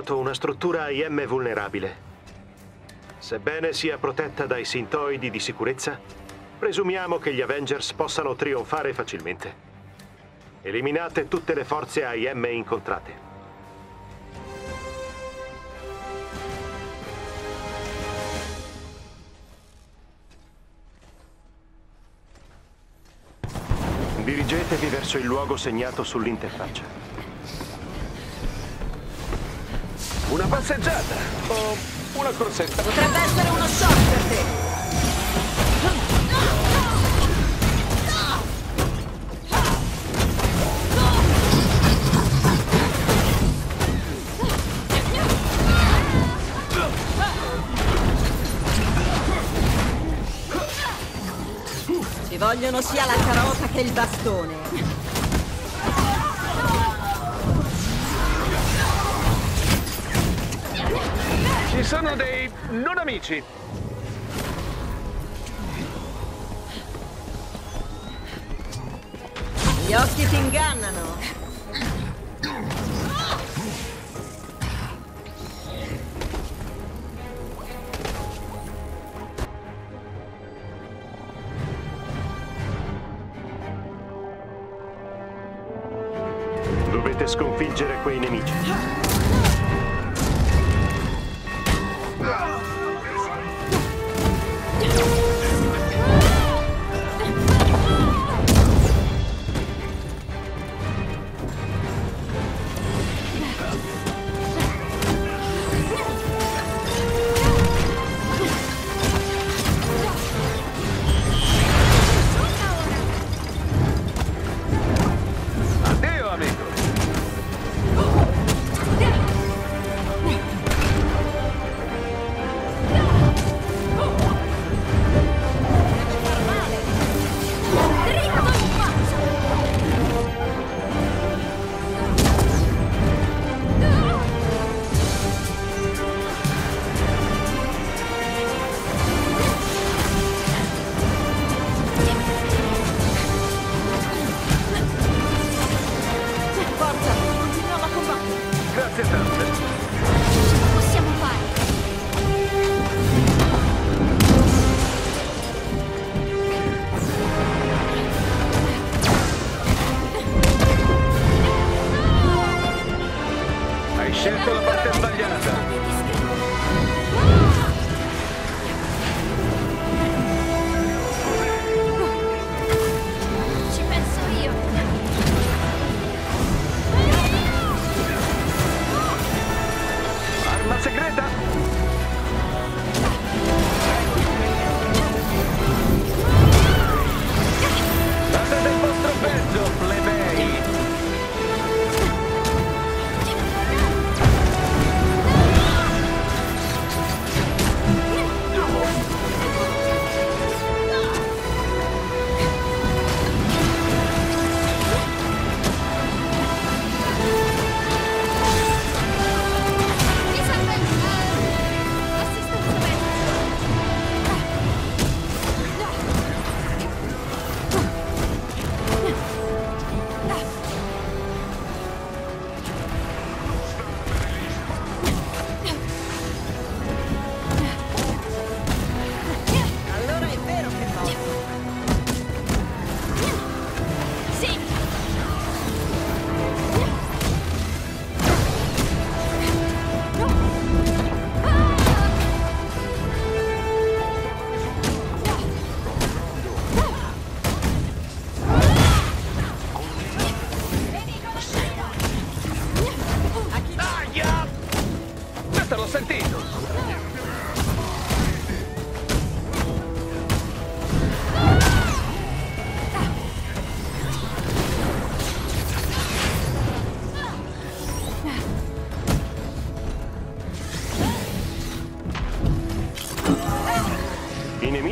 individuato una struttura AIM vulnerabile. Sebbene sia protetta dai sintoidi di sicurezza, presumiamo che gli Avengers possano trionfare facilmente. Eliminate tutte le forze AIM incontrate. Dirigetevi verso il luogo segnato sull'interfaccia. Una passeggiata o una corsetta. Potrebbe essere uno shock per te. Ci vogliono sia la carota che il bastone. Sono dei non amici. Gli occhi ti ingannano. Dovete sconfiggere quei nemici. Scelto la parte sbagliata. Ci penso io. Arma segreta.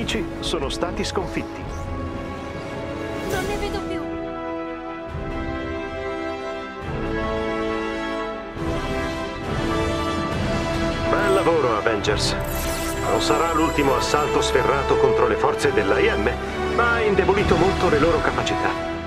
Nemici sono stati sconfitti. Non ne vedo più. Bel lavoro, Avengers. Non sarà l'ultimo assalto sferrato contro le forze dell'AIM, ma ha indebolito molto le loro capacità.